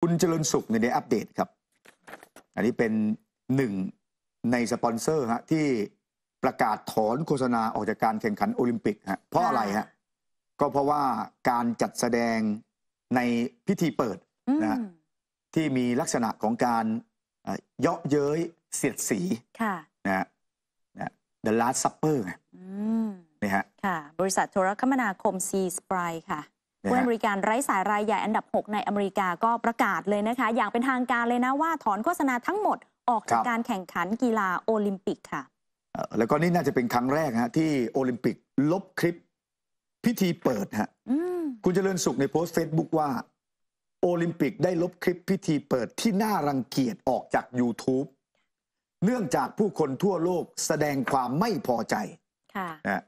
คุณเจริญสุขเนี่ยได้อัปเดตครับ อันนี้เป็นหนึ่งในสปอนเซอร์ฮะที่ประกาศถอนโฆษณาออกจากการแข่งขันโอลิมปิกฮะเพราะอะไรฮะก็เพราะว่าการจัดแสดงในพิธีเปิดอืมนะฮะที่มีลักษณะของการเอ่อเยาะเย้ยเสียดสีค่ะนะฮะนะ The Last Supper ไงอืมนี่ฮะค่ะบริษัทโทรคมนาคม C Spry ค่ะนะ ผู้ให้ฮะบริการไร้สายรายใหญ่อันดับ 6 ในอเมริกาก็ประกาศเลยนะคะ อย่างเป็นทางการเลยนะว่าถอนโฆษณาทั้งหมดออกจากการแข่งขันกีฬาโอลิมปิกค่ะเอ่อแล้วก็นี่น่าจะเป็นครั้งแรกฮะที่โอลิมปิกลบคลิปพิธีเปิดฮะอืมคุณเจริญสุขในโพสต์เฟซบุ๊กว่า โอลิมปิกได้ลบคลิปพิธีเปิดที่น่ารังเกียจออกจาก YouTube เนื่องจากผู้คนทั่วโลกแสดงความไม่พอใจ ค่ะนะฮะ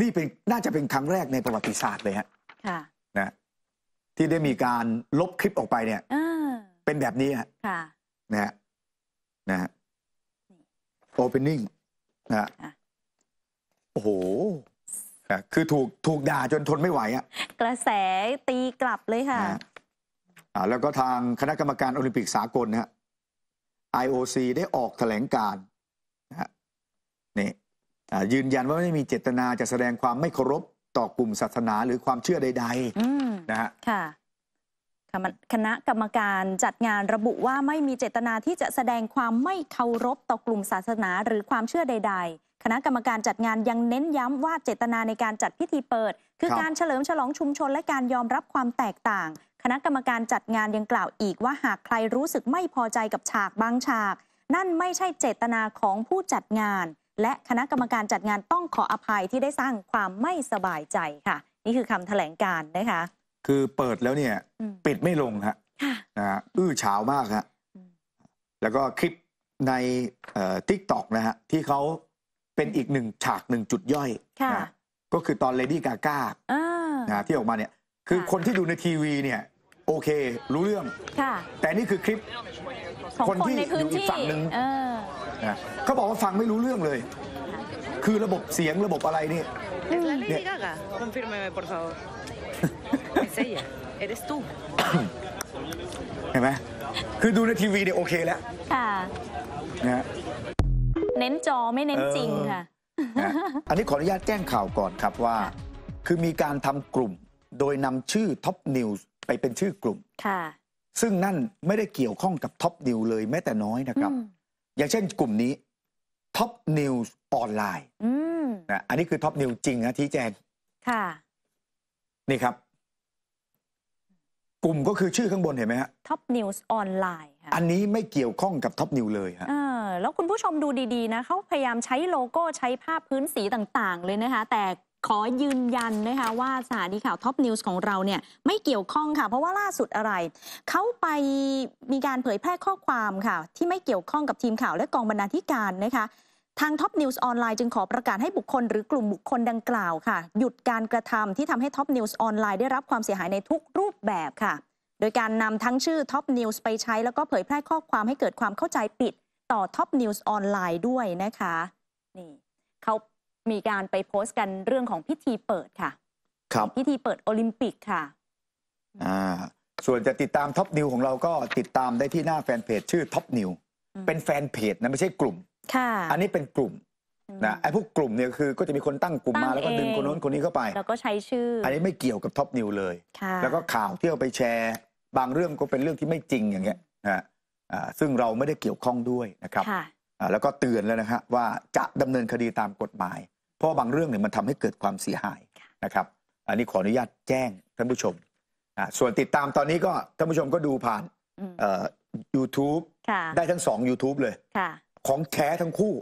นี่เป็นน่าจะเป็นครั้งแรกในประวัติศาสตร์เลยฮะ ค่ะนะที่ได้มีการลบคลิปออกไปเนี่ยอ่าเป็นแบบนี้ฮะค่ะนะฮะนะฮะ opening นะฮะค่ะโอ้โหนะคือถูกถูกด่าจนทนไม่ไหวอะกระแสตีกลับเลยค่ะนะฮะอ่าแล้วก็ทางคณะกรรมการโอลิมปิกสากลนะฮะ IOC ได้ออกแถลงการณ์นะฮะนี่อ่ายืนยันว่าไม่ได้มีเจตนาจะแสดงความไม่เคารพ ต่อกลุ่มศาสนาหรือความเชื่อใด อืมๆ นะฮะ ค่ะคณะคณะกรรมการจัดงานระบุว่าไม่มีเจตนาที่จะแสดงความไม่เคารพต่อกลุ่มศาสนาหรือความเชื่อใด ๆ คณะกรรมการจัดงานยังเน้นย้ำว่าเจตนาในการจัดพิธีเปิด คือครับ การเฉลิมฉลองชุมชนและการยอมรับความแตกต่าง คณะกรรมการจัดงานยังกล่าวอีกว่าหากใครรู้สึกไม่พอใจกับฉากบางฉาก นั่นไม่ใช่เจตนาของผู้จัดงาน และคณะกรรมการจัดงานต้องขออภัยที่ได้สร้างความไม่สบายใจค่ะ นี่คือคำแถลงการณ์นะคะ คือเปิดแล้วเนี่ยอืมปิดไม่ลงฮะค่ะนะฮะอื้อฉาวมากฮะอืมแล้วก็คลิปใน TikTok นะฮะที่เขาเป็นอีกหนึ่งฉากหนึ่งจุดย่อยค่ะนะก็คือตอนเลดี้กาก้าอ่านะที่ออกมาเนี่ย คือค่ะคนที่ดูในทีวีเนี่ย โอเค รู้เรื่องค่ะแต่นี่คือคลิปของคนคนที่ในพื้นอยู่อีกที่ฝั่งหนึ่งเออ นะเขาบอกว่าฟังไม่รู้เรื่องเลย คือระบบเสียงระบบอะไรนี่ Es la Bien. Lady Gaga. Confírmeme, por favor. Es ella. Eres tú. เห็นไหมคือดูในทีวีเนี่ยโอเคแล้วค่ะ นะฮะ เน้นจอไม่เน้นจริงค่ะ นะอันนี้ขออนุญาตแจ้งข่าวก่อนครับว่า คือมีการทำกลุ่มโดยนำชื่อท็อปนิวส์ไปเป็นชื่อกลุ่ม ค่ะซึ่งนั่นไม่ได้เกี่ยวข้องกับท็อปนิวเลยแม้แต่น้อยนะครับ อืม อย่างเช่นกลุ่มนี้ท็อปนิวส์ออนไลน์อืมนะอันนี้คือท็อปนิวจริงนะที่แจงค่ะ นี่ครับ กลุ่มก็คือชื่อข้างบนเห็นไหมฮะ ท็อปนิวส์ออนไลน์ค่ะอันนี้ไม่เกี่ยวข้องกับท็อปนิวเลยฮะ เออแล้วคุณผู้ชมดูดีๆนะเขาพยายามใช้โลโก้ใช้ภาพพื้นสีต่างๆ เลยนะคะ แต่ ขอยืนยันนะคะว่าสถานีข่าวท็อปนิวส์ของเราเนี่ยไม่เกี่ยวข้องค่ะ เพราะว่าล่าสุดอะไร เขาไปมีการเผยแพร่ข้อความค่ะ ที่ไม่เกี่ยวข้องกับทีมข่าวและกองบรรณาธิการนะคะทางท็อปนิวส์ออนไลน์จึงขอประกาศให้บุคคลหรือกลุ่มบุคคลดังกล่าวค่ะ หยุดการกระทำที่ทำให้ท็อปนิวส์ออนไลน์ได้รับความเสียหายในทุกรูปแบบค่ะ โดยการนำทั้งชื่อท็อปนิวส์ไปใช้ แล้วก็เผยแพร่ข้อความให้เกิดความเข้าใจผิดต่อท็อปนิวส์ออนไลน์ด้วยนะคะ นี่เขา มีการไปโพสต์กันเรื่องของพิธีเปิดค่ะ ครับพิธีเปิดโอลิมปิกค่ะ อ่าส่วนจะติดตามท็อปนิวของเราก็ติดตามได้ที่หน้าแฟนเพจชื่อท็อปนิวอืม เป็นแฟนเพจนะไม่ใช่กลุ่ม ค่ะอันนี้เป็นกลุ่มนะไอ้พวกกลุ่มเนี่ยคือก็จะมีคนตั้งกลุ่มมาตั้งแล้วก็ดึงเองคนโน้นคนนี้เข้าไป แล้วก็ใช้ชื่ออันนี้ไม่เกี่ยวกับท็อปนิวเลย ค่ะแล้วก็ข่าวที่เอาไปแชร์ บางเรื่องก็เป็นเรื่องที่ไม่จริงอย่างเงี้ยนะฮะอ่าซึ่งเราไม่ได้เกี่ยวข้องด้วยนะครับค่ะ อ่าแล้วก็เตือนแล้วนะฮะว่าจะดำเนินคดีตามกฎหมาย เพราะว่าบางเรื่องเนี่ยมันทำให้เกิดความเสียหายนะครับ อันนี้ขออนุญาตแจ้งท่านผู้ชมอ่าส่วนติดตามตอนนี้ก็ท่านผู้ชมก็ดูผ่านอืมเอ่อ YouTube ค่ะได้ทั้งสอง YouTube เลยค่ะของแท้ทั้งคู่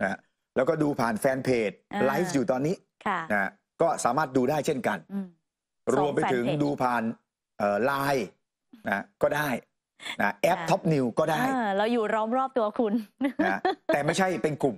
นะฮะแล้วก็ดูผ่านแฟนเพจอ่าไลฟ์อยู่ตอนนี้ค่ะนะฮะก็สามารถดูได้เช่นกันอืมรวมไปถึงสองแฟนเพจดูผ่านไลน์นะก็ได้นะแอปค่ะท็อปนิวก็ได้เออเราอยู่ล้อมรอบตัวคุณนะแต่ไม่ใช่เป็นกลุ่ม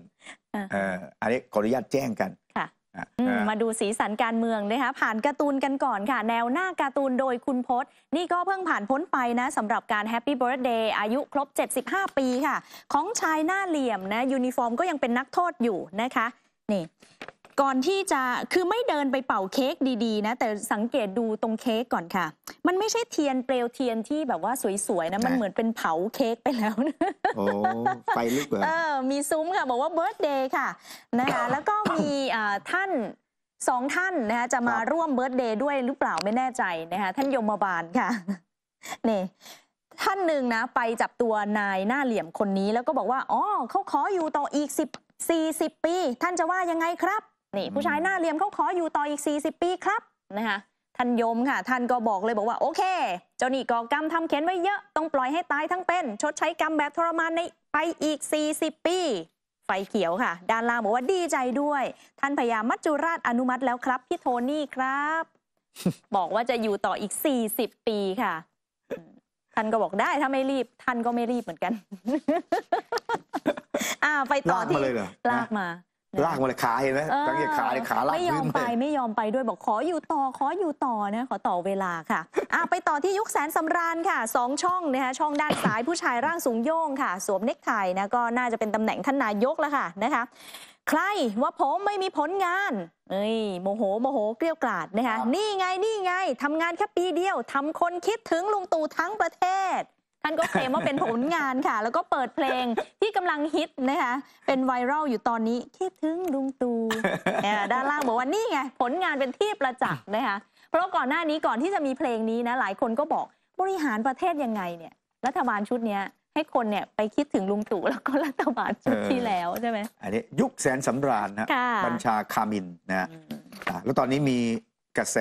อ่า เอ่ออันนี้ขออนุญาตแจ้งกันค่ะนะอืมนะมาดูสีสันการเมืองนะคะผ่านการ์ตูนกันก่อนค่ะ แนวหน้าการ์ตูนโดยคุณพศนี่ก็เพิ่งผ่านพ้นไปนะสำหรับการแฮปปี้เบิร์ a เดย์อายุครบ 75 ปีค่ะ ของชายหน้าเหลี่ยมนะยูนิฟอร์มก็ยังเป็นนักโทษอยู่นะคะ นี่ ก่อนที่จะคือไม่เดินไปเป่าเค้กดีๆ นะ แต่สังเกตดูตรงเค้กก่อนค่ะ มันไม่ใช่เทียนเปลวเทียนที่แบบว่าสวยๆนะมันไหนเหมือนเป็นเผาเค้กไปแล้วนะโอ้ไฟลุกเหรอเออมีซุ้มค่ะ บอกว่าเบิร์ d เดย์ค่ะนะคะแล้วก็มีอ่าท่านสองท่านนะคะจะมาครับร่วมเบิร์ d เดย์ด้วยหรือเปล่าไม่แน่ใจนะคะท่านยมบาลค่ะนี่ท่านหนึ่งนะ ไปจับตัวนายหน้าเหลี่ยมคนนี้แล้วก็บอกว่า อ๋อเขาขออยู่ต่ออีก 10 40 ปี ท่านจะว่ายังไงครับ นี่ผู้ชายหน้าเหลี่ยมเขาขออยู่ต่ออีก 40 ปีครับนะคะท่านยมค่ะ ท่านก็บอกเลยบอกว่าโอเค เจ้านี่ก่อกรรมทำเข็นไว้เยอะต้องปล่อยให้ตายทั้งเป็น ชดใช้กรรมแบบทรมานในไปอีก 40 ปี ไฟเขียวค่ะ ด้านล่างบอกว่าดีใจด้วย ท่านพญามัจจุราชอนุมัติแล้วครับ พี่โทนี่ครับ บอกว่าจะอยู่ต่ออีก 40 ปีค่ะอืมท่านก็บอกได้ถ้าไม่รีบ ท่านก็ไม่รีบเหมือนกัน อ่าไปต่อลากที่มาเลยเหรอลากมานะ ลากมาเลยขาเห็นไหมเออสังเกตขาเลยขาลากไม่ยอมพื้นไปเลยไม่ยอมไปด้วยบอกขออยู่ต่อขออยู่ต่อนะขอต่อเวลาค่ะอะ ไปต่อที่ยุคแสนสำราญค่ะสองช่องนะคะช่องด้านซ้ายผู้ชายร่างสูงโย่งค่ะ สวมเนคไทนะก็น่าจะเป็นตำแหน่งท่านนายกแล้วค่ะนะคะใครว่าผมไม่มีผลงาน เอ้ยโมโหโมโหเกลี้ยวกล่อดนะคะครับนี่ไงนี่ไงทำงานแค่ปีเดียวทำคนคิดถึงลุงตู่ทั้งประเทศ ท่านก็เคลมว่าเป็นผลงานค่ะ แล้วก็เปิดเพลงที่กำลังฮิตนะคะ เป็นไวรัลอยู่ตอนนี้คิดถึงลุงตู่เนี่ยด้านล่างบอกว่านี่ไงผลงานเป็นที่ประจักษ์นะคะ เพราะก่อนหน้านี้ก่อนที่จะมีเพลงนี้นะหลายคนก็บอกบริหารประเทศยังไงเนี่ยรัฐบาลชุดเนี้ยให้คนเนี่ยไปคิดถึงลุงตู่แล้วก็รัฐบาลชุดที่แล้วใช่ไหมอันนี้ยุคแสนสำราญนะค่ะบัญชาคามินนะฮะอะแล้วตอนนี้มีกระแส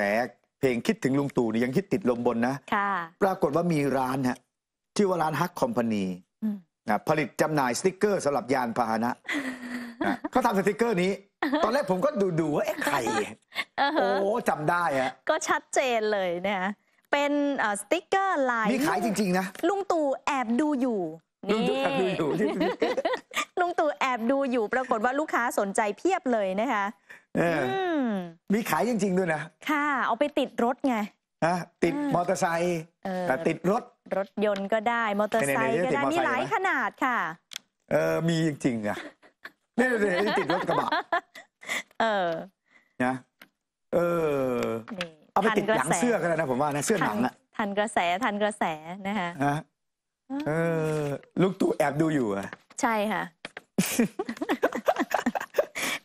เพลงคิดถึงลุงตู่นี่ยังคิดติดลมบนนะค่ะปรากฏว่ามีร้านฮะ ชื่อว่าร้านฮักคอมพานีอืมนะผลิตจำหน่ายสติกเกอร์สำหรับยานพาหนะนะเขาทำสติกเกอร์นี้ ตอนแรกผมก็ดูดูๆว่าเอ๊ะใครเออโอ้จำได้ฮะก็ชัดเจนเลยนะคะเป็นเอ่อสติ๊กเกอร์ลายมีขายจริง ๆ นะลุงตู่แอบดูอยู่ดูนี่ดูแอบดูอยู่ที่ลุงตู่แอบดูอยู่ปรากฏว่าลูกค้าสนใจเพียบเลยนะคะเอออืมมีขายจริง ๆ ด้วยนะ ค่ะ เอาไปติดรถไง นะติดอ่ามมอเตอร์ไซค์เออแต่ติดรถ รถยนต์ก็ได้มอเตอร์ไซค์ไหนๆๆก็ได้ติดมอเตอร์ไซค์มีหลายไหม ขนาดค่ะ เออมีจริงๆอะนี่นี่ติดรถกระบะเออนะเออ นี่เอาไปทันติดกระหลังแสเสื้อกันแล้วนะผมว่านะเสื้อหนังอะทันกระแสทันกระแสนะคะนะเออลูกตู่แอบดูอยู่อะใช่ค่ะ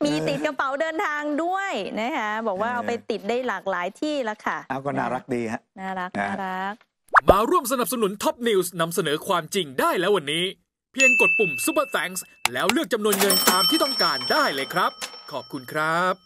มีติดกระเป๋าเดินทางด้วยนะคะบอกว่าเออเอาไปติดได้หลากหลายที่แล้วค่ะเอาก็น่ารักดีฮะน่ารักนะน่ารัก มาร่วมสนับสนุนท็อปนิวส์นำเสนอความจริงได้แล้ววันนี้ เพียงกดปุ่ม Super Thanks แล้วเลือกจำนวนเงินตามที่ต้องการได้เลยครับ ขอบคุณครับ